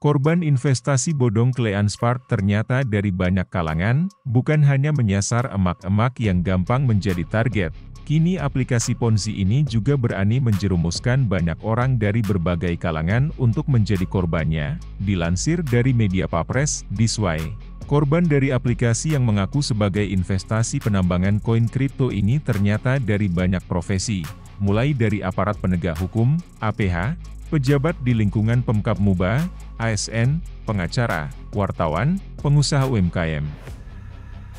Korban investasi bodong Kleanspark ternyata dari banyak kalangan, bukan hanya menyasar emak-emak yang gampang menjadi target. Kini aplikasi Ponzi ini juga berani menjerumuskan banyak orang dari berbagai kalangan untuk menjadi korbannya, dilansir dari media Papres, Disway. Korban dari aplikasi yang mengaku sebagai investasi penambangan koin kripto ini ternyata dari banyak profesi, mulai dari aparat penegak hukum, APH, pejabat di lingkungan Pemkap Muba, ASN, pengacara, wartawan, pengusaha UMKM,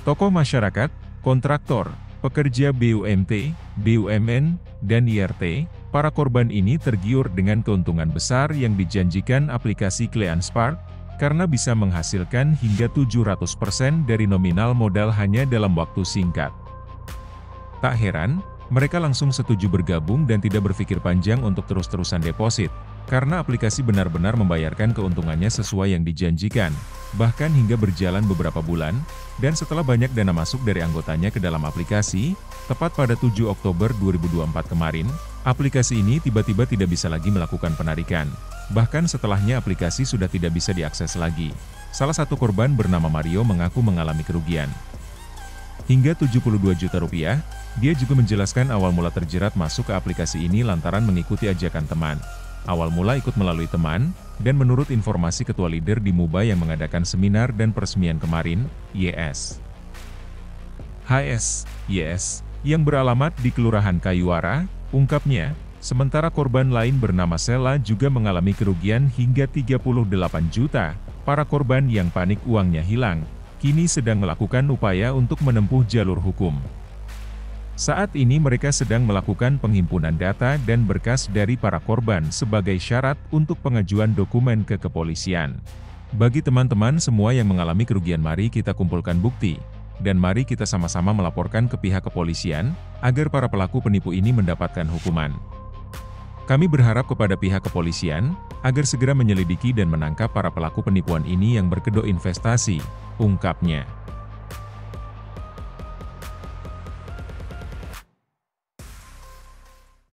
tokoh masyarakat, kontraktor, pekerja BUMT, BUMN, dan IRT, para korban ini tergiur dengan keuntungan besar yang dijanjikan aplikasi Kleanspark, karena bisa menghasilkan hingga 700% dari nominal modal hanya dalam waktu singkat. Tak heran, mereka langsung setuju bergabung dan tidak berpikir panjang untuk terus-terusan deposit, karena aplikasi benar-benar membayarkan keuntungannya sesuai yang dijanjikan, bahkan hingga berjalan beberapa bulan, dan setelah banyak dana masuk dari anggotanya ke dalam aplikasi, tepat pada 7 Oktober 2024 kemarin, aplikasi ini tiba-tiba tidak bisa lagi melakukan penarikan. Bahkan setelahnya aplikasi sudah tidak bisa diakses lagi. Salah satu korban bernama Mario mengaku mengalami kerugian. Hingga 72 juta rupiah, dia juga menjelaskan awal mula terjerat masuk ke aplikasi ini lantaran mengikuti ajakan teman. Awal mula ikut melalui teman, dan menurut informasi ketua leader di MUBA yang mengadakan seminar dan peresmian kemarin, YS. HS, YS, yang beralamat di Kelurahan Kayuara, ungkapnya, sementara korban lain bernama Sela juga mengalami kerugian hingga 38 juta, para korban yang panik uangnya hilang, kini sedang melakukan upaya untuk menempuh jalur hukum. Saat ini mereka sedang melakukan penghimpunan data dan berkas dari para korban sebagai syarat untuk pengajuan dokumen ke kepolisian. Bagi teman-teman semua yang mengalami kerugian mari kita kumpulkan bukti, dan mari kita sama-sama melaporkan ke pihak kepolisian, agar para pelaku penipu ini mendapatkan hukuman. Kami berharap kepada pihak kepolisian, agar segera menyelidiki dan menangkap para pelaku penipuan ini yang berkedok investasi, ungkapnya.